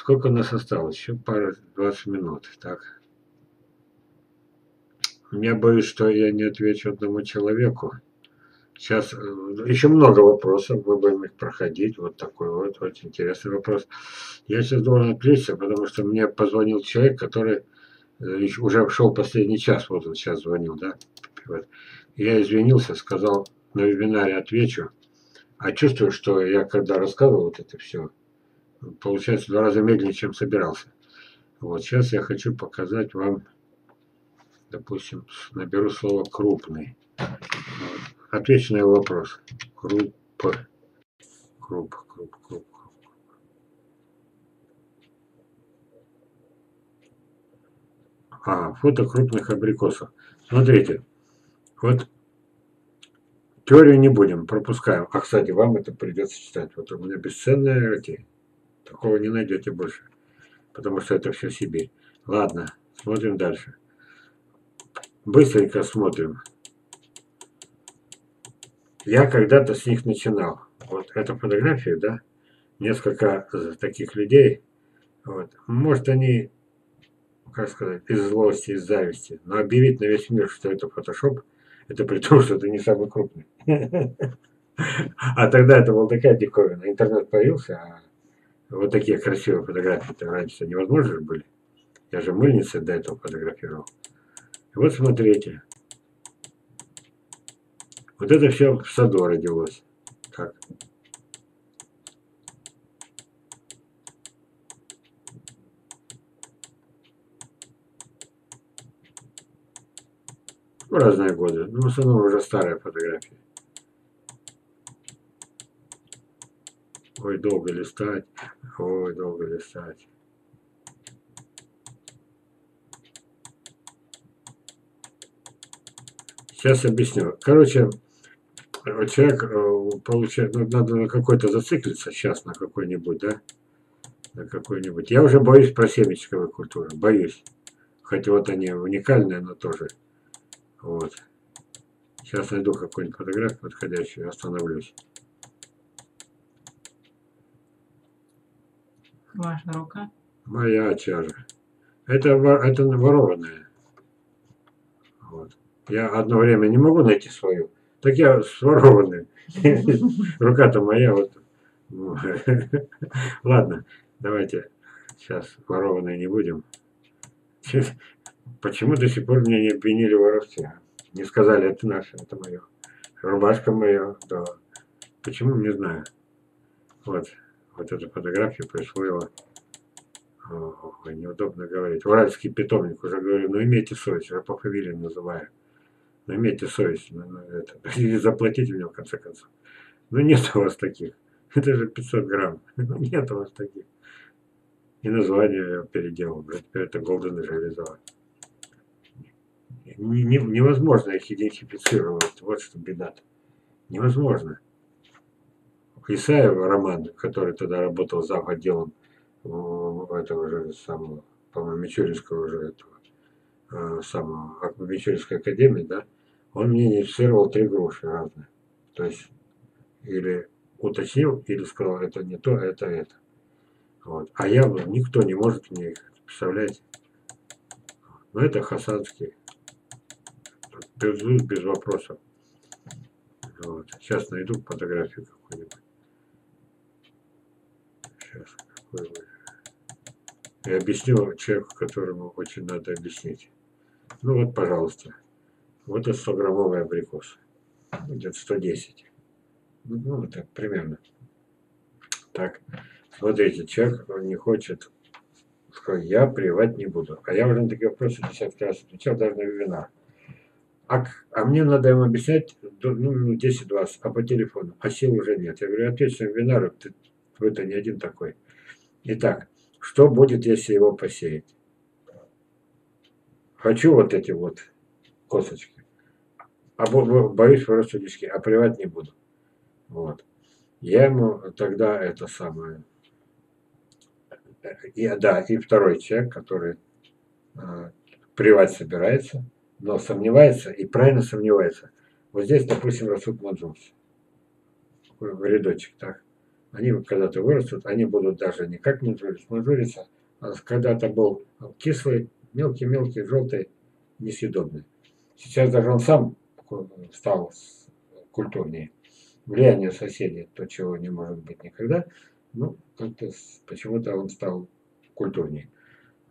Сколько у нас осталось? Еще пара, 20 минут. Так. Я боюсь, что я не отвечу одному человеку. Сейчас э, еще много вопросов, мы будем их проходить. Вот такой вот очень интересный вопрос. Я сейчас должен отвлечься, потому что мне позвонил человек, который э, уже шел последний час, вот он сейчас звонил, да. Я извинился, сказал, на вебинаре отвечу. А чувствую, что я когда рассказывал вот это все, получается в два раза медленнее, чем собирался. Вот сейчас я хочу показать вам, допустим, наберу слово крупный. Отвечу на его вопрос. Круп. Круп, круп, круп. А, фото крупных абрикосов. Смотрите, вот теорию не будем, пропускаем. А, кстати, вам это придется читать. Вот у меня бесценные эти. Такого не найдете больше. Потому что это все Сибирь. Ладно, смотрим дальше. Быстренько смотрим. Я когда-то с них начинал. Вот эту фотографию, да, несколько таких людей. Вот. Может, они, как сказать, из злости, из зависти. Но объявить на весь мир, что это фотошоп, это при том, что это не самый крупный. А тогда это была такая диковина. Интернет появился, а вот такие красивые фотографии-то раньше невозможно были. Я же мыльницы до этого фотографировал. И вот смотрите. Вот это все в саду родилось. Так. В разные годы. Ну, в основном уже старые фотографии. Ой, долго листать. Ой, долго листать. Сейчас объясню. Короче, человек э, получает, ну, надо на какой-то зациклиться сейчас, на какой-нибудь, да? На какой-нибудь. Я уже боюсь про семечковые культуры, боюсь. Хотя вот они уникальные, но тоже. Вот. Сейчас найду какую-нибудь фотографию подходящую, остановлюсь. Ваша рука? Моя чажа. Это, это ворованная. Вот. Я одно время не могу найти свою. Так я сворованный. Рука-то моя вот. Ладно, давайте сейчас ворованные не будем. Почему до сих пор меня не обвинили в воровстве? Не сказали, это наше, это мое. Рубашка моя, да. Почему, не знаю. Вот, вот эту фотографию присвоила. Ой, неудобно говорить. Уральский питомник, уже говорю, ну имейте совесть, уже по фамилии называю. Ну, имейте совесть. Ну, ну, это, или заплатите мне в конце концов. Ну нет у вас таких. Это же 500 грамм. Ну нет у вас таких. И название я переделал. Теперь это Golden реализовать. Невозможно их идентифицировать. Вот что беда -то. Невозможно. Исаев Роман, который тогда работал за отделом этого же самого, по-моему, Мичуринского уже этого, э, самого, Мичуринской академии, да, он мне идентифицировал три груши разные. То есть или уточнил, или сказал, это не то, это это. Вот. А явно никто не может мне их, представляете? Но это хасанские. Без, без вопросов. Вот. Сейчас найду фотографию какую-нибудь. Сейчас какую И объясню человеку, которому очень надо объяснить. Ну вот, пожалуйста. Вот это 100-граммовый абрикос. Где-то 110. Ну, это примерно. Так, смотрите, человек не хочет сказать, я прививать не буду. А я уже на такие вопросы десятки раз отвечал, даже на вебинар. А, а мне надо ему объяснять ну, 10-20, а по телефону, а сил уже нет. Я говорю, на вебинар, ты, вы-то не один такой. Итак, что будет, если его посеять? Хочу вот эти вот косточки. А боюсь просто дички, а плевать не буду. Вот. Я ему тогда это самое... И, да, и второй человек, который э, плевать собирается, но сомневается и правильно сомневается. Вот здесь, допустим, Расуд Маджунс. В рядочек, так. Они когда-то вырастут, они будут даже не как манжурец, манжуриться, а когда-то был кислый, мелкий-мелкий, желтый, несъедобный. Сейчас даже он сам стал культурнее. Влияние соседей, то, чего не может быть никогда, ну, как-то почему-то он стал культурнее.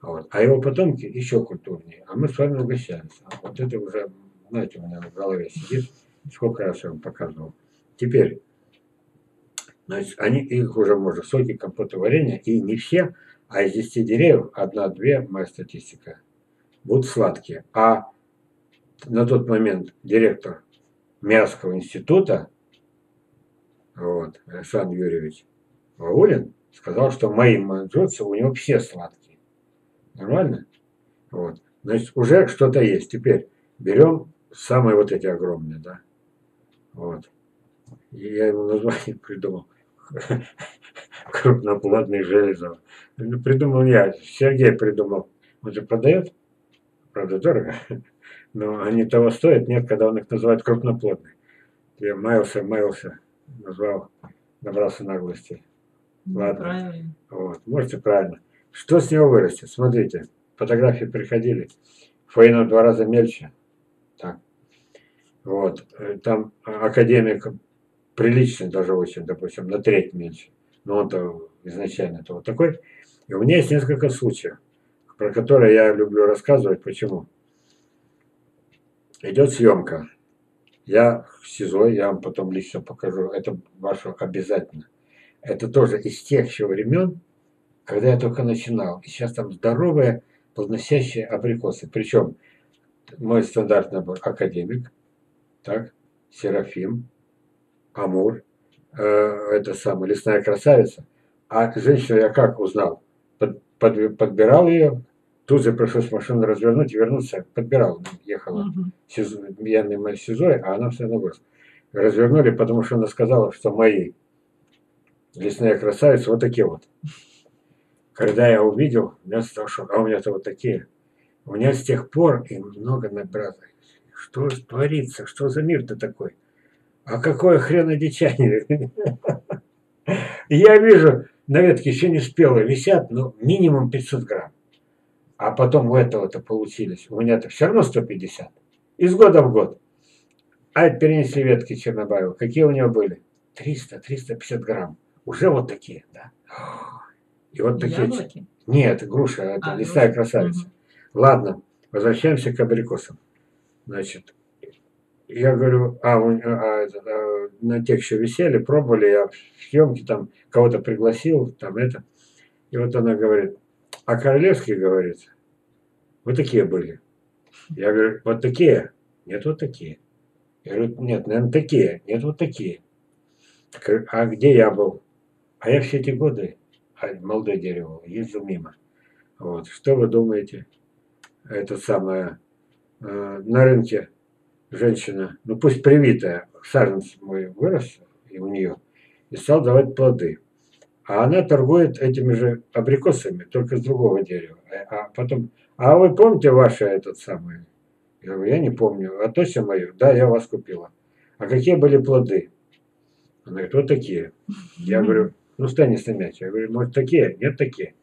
Вот. А его потомки еще культурнее. А мы с вами угощаемся. А вот это уже, знаете, у меня в голове сидит. Сколько раз я вам показывал. Теперь, значит, они, их уже можно соки, компоты, варенье. И не все, а из 10 деревьев, одна-две, моя статистика, будут сладкие. А на тот момент директор Мягского института, вот, Александр Юрьевич Ваулин, сказал, что мои манжурцы у него все сладкие. Нормально? Вот. Значит, уже что-то есть. Теперь берем самые вот эти огромные, да. Вот. И я ему название придумал. Крупноплодный железо. Ну, придумал я. Сергей придумал. Он же продает. Правда, дорого. Но они того стоят. Нет, когда он их называет крупноплодный. Я маялся, маялся. Назвал. Набрался наглости. Ну, Ладно. Правильно. Вот. Можете правильно. Что с него вырастет? Смотрите. Фотографии приходили. Фаина в два раза мельче. Так. Вот. Э, там академик приличный даже очень, допустим, на треть меньше. Но он-то изначально-то вот такой. И у меня есть несколько случаев, про которые я люблю рассказывать. Почему? Идет съемка. Я в СИЗО, я вам потом лично покажу. Это ваше обязательно. Это тоже из тех еще времен, когда я только начинал. И сейчас там здоровые, плодносящие абрикосы. Причем мой стандартный набор академик, так, Серафим, Амур, э, это самая лесная красавица. А женщину я как узнал? Под, под, подбирал ее, тут же пришлось машину развернуть и вернуться. Подбирал, ехала. Угу. СИЗО, я на СИЗО, а она в Саяногорск. Развернули, потому что она сказала, что мои лесная красавица вот такие вот. Когда я увидел, меня стал шок. А у меня-то вот такие. У меня с тех пор и много набрало. Что творится? Что за мир-то такой? А какое хренодичание? Я вижу, на ветке еще не спелые висят, ну, минимум 500 грамм. А потом у этого-то получились. У меня-то все равно 150. Из года в год. А перенесли ветки Чернобаева. Какие у него были? 300-350 грамм. Уже вот такие, да. И вот такие. Яблоки? Нет, груша, это а, лесная красавица. Угу. Ладно, возвращаемся к абрикосам. Значит, я говорю, а, а, а, а на тех еще висели, пробовали, я в съемке там кого-то пригласил, там это. И вот она говорит, а королевские, говорит, вот такие были. Я говорю, вот такие? Нет, вот такие. Я говорю, нет, наверное, такие. Нет, вот такие. А где я был? А я все эти годы, а, молодое дерево, ездил мимо. Вот. Что вы думаете? Это самое Э, на рынке женщина, ну пусть привитая, саженец мой вырос и у нее, и стал давать плоды. А она торгует этими же абрикосами, только с другого дерева. Э, а потом, а вы помните ваше этот самый? Я говорю, я не помню. А точно мою? Да, я вас купила. А какие были плоды? Она говорит, вот такие. Я говорю, ну стань на мяч. Я говорю, может такие? Нет, такие.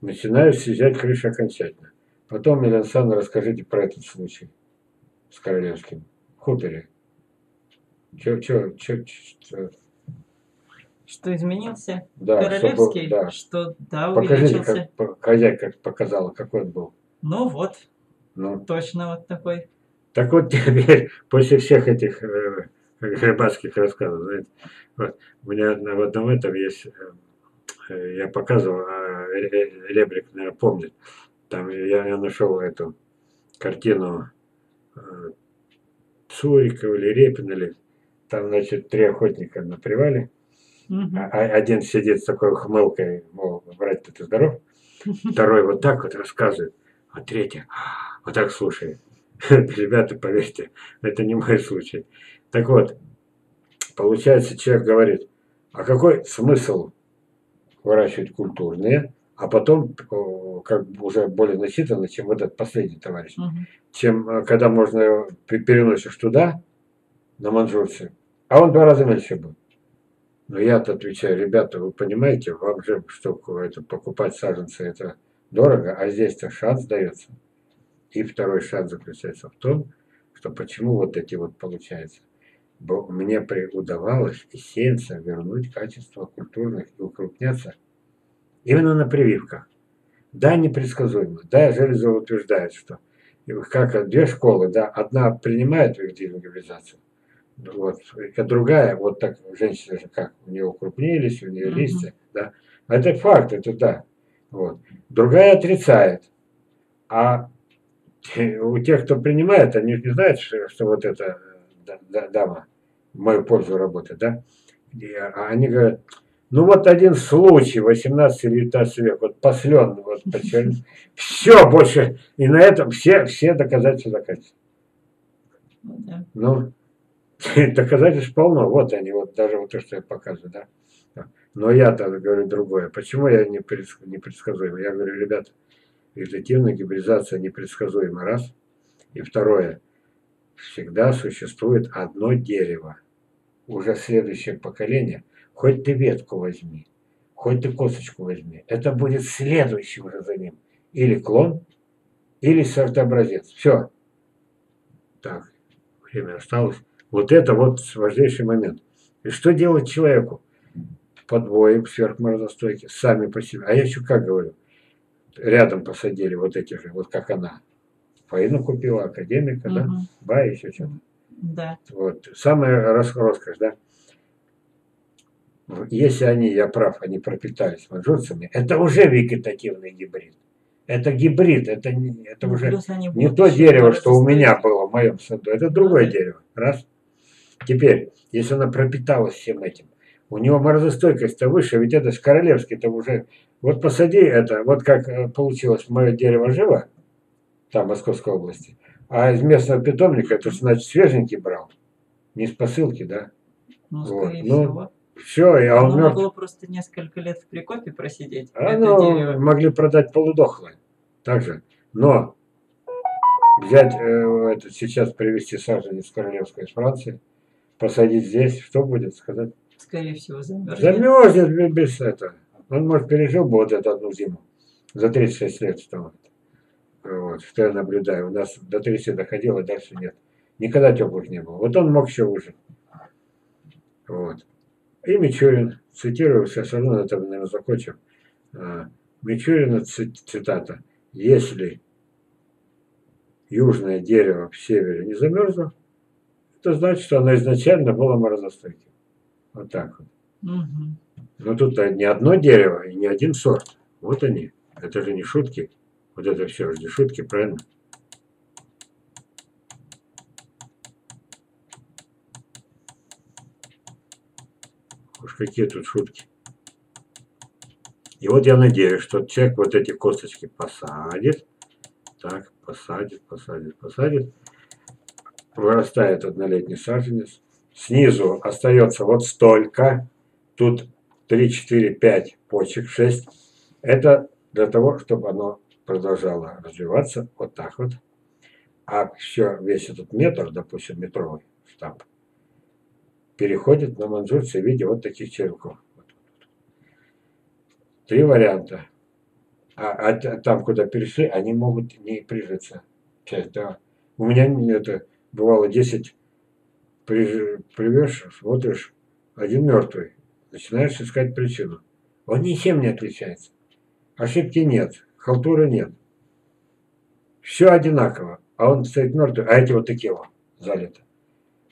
Начинаю съезжать крыша окончательно. Потом, Елена Александровна, расскажите про этот случай с Королевским. В хуторе. Че, че, че, че, что изменился? Да, Королевский? Чтобы, да. Что, да, Покажите, как хозяйка показала, какой он был. Ну вот. Ну. Точно вот такой. Так вот теперь, после всех этих э, рыбацких рассказов, знаете, вот, у меня в одном этом есть, э, я показывал, а Ребрик, наверное, помнит, там я, я нашел эту картину э, Цурикова или Репина, или там, значит, три охотника на привале. Угу. А, один сидит с такой хмылкой, мол, брать-то ты здоров. Второй вот так вот рассказывает, а третий вот так слушает. Ребята, поверьте, это не мой случай. Так вот, получается, человек говорит, а какой смысл выращивать культурные, а потом как бы уже более значительно, чем вот этот последний товарищ. Угу. Чем э, когда можно переносишь туда, на манжурце, а он два раза меньше был. Но я-то отвечаю, ребята, вы понимаете, вам же штуку это, покупать саженцы это дорого, а здесь-то шанс дается. И второй шанс заключается в том, что почему вот эти вот получается. Мне удавалось из сеянца вернуть качество культурных и укрупняться именно на прививках. Да, непредсказуемо. Да, Железов утверждает, что как две школы, да, одна принимает вегетативную гибридизацию, вот, а другая, вот так, женщина же как, у нее укрупнились, у нее листья, да, это факт, это да, вот. Другая отрицает, а у тех, кто принимает, они не знают, что, что вот эта дама в мою пользу работает, да, а они говорят, ну вот один случай, 18 или 19 век, вот посленный, вот все больше, и на этом все, все доказательства заканчиваются. Ну, ну доказательств полно, вот они, вот даже вот то, что я показываю, да. Но я-то говорю другое. Почему я не, предск... не предсказуемый? Я говорю, ребята, вегетативная гибридизация непредсказуема, раз. И второе, всегда существует одно дерево. Уже следующее поколение – Хоть ты ветку возьми, хоть ты косточку возьми. Это будет за ним. Или клон, или сортообразец. Все. Так, время осталось. Вот это вот важнейший момент. И что делать человеку? Подвоим сверхморозостойки, сами по себе. А я еще как говорю, рядом посадили вот эти же, вот как она. Фаину купила, академика, угу. да, ба, еще что-то. Да. Вот. Самая роскошь, да если они, я прав, они пропитались манжурцами, это уже вегетативный гибрид. Это гибрид, это, не, это ну, уже не то дерево, что у меня было в моем саду, это другое ну, дерево. Раз. Теперь, если она пропиталась всем этим, у него морозостойкость-то выше, ведь это с королевский-то уже... Вот посади это, вот как э, получилось мое дерево живо, там, в Московской области, а из местного питомника, это значит свеженький брал, не с посылки, да? Ну, вот. ну, всего. Все, он Оно могло просто несколько лет в прикопе просидеть. Оно могли продать полудохлое. Также. Но взять э, это, сейчас привезти саженец королевской из Франции, посадить здесь, что будет сказать? Скорее всего, замерзнет. Замерзнет без этого. Он, может, пережил бы вот эту одну зиму. За 36 лет что вот, что я наблюдаю. У нас до 30 доходило, дальше нет. Никогда теплых не было. Вот он мог еще выжить. Вот. И Мичурин, цитирую, равно на этом, наверное, закончим. А, Мичурина цитата. Если южное дерево в севере не замерзло, это значит, что оно изначально было морозостойким. Вот так вот. Угу. Но тут не одно дерево и не один сорт. Вот они. Это же не шутки. Вот это все же не шутки, правильно? Уж какие тут шутки. И вот я надеюсь, что человек вот эти косточки посадит. Так, посадит, посадит, посадит. Вырастает однолетний саженец. Снизу остается вот столько. Тут 3, 4, 5 почек, 6. Это для того, чтобы оно продолжало развиваться вот так вот. А все, весь этот метр, допустим, метровый штамп, переходит на манжурцы в виде вот таких червяков. Три варианта. А, а там, куда перешли, они могут не прижиться. Часть, да. У меня это бывало 10 при, привешь, смотришь, один мертвый. Начинаешь искать причину. Он ничем не отличается. Ошибки нет, халтуры нет. Все одинаково. А он стоит мертвый, а эти вот такие вот залиты.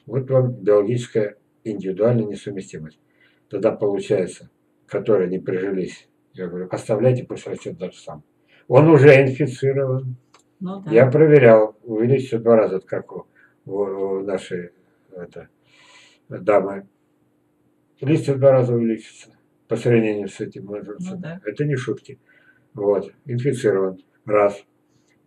Вот вам биологическая индивидуальная несовместимость. Тогда получается, которые не прижились, я говорю, оставляйте, пусть растет даже сам. Он уже инфицирован. Ну, да. Я проверял, увеличится два раза, как у, у, у нашей это, дамы. Листья два раза увеличится по сравнению с этим Ну, да. Это не шутки. Вот, инфицирован. Раз.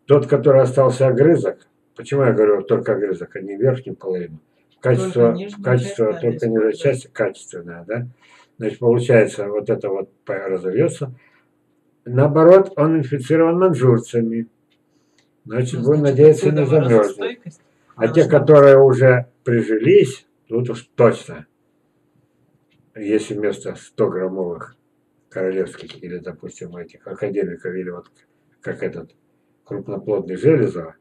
Тот, который остался огрызок, почему я говорю только огрызок, а не верхнюю половину? Качество, качество часть, только не часть качественная, да? Значит, получается, вот это вот разовьется. Наоборот, он инфицирован манжурцами. Значит, ну, будем надеяться на замерзнет. А те, которые уже прижились, тут уж точно. если вместо 100 граммовых королевских или, допустим, этих академиков, или вот как этот крупноплодный железо,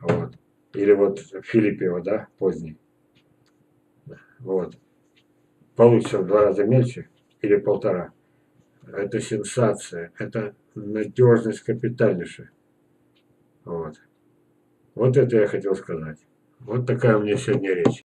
вот, или вот Филиппева, да, поздний, вот, получится в два раза меньше или полтора. Это сенсация, это надежность капитальнейшая. Вот. Вот это я хотел сказать. Вот такая у меня сегодня речь.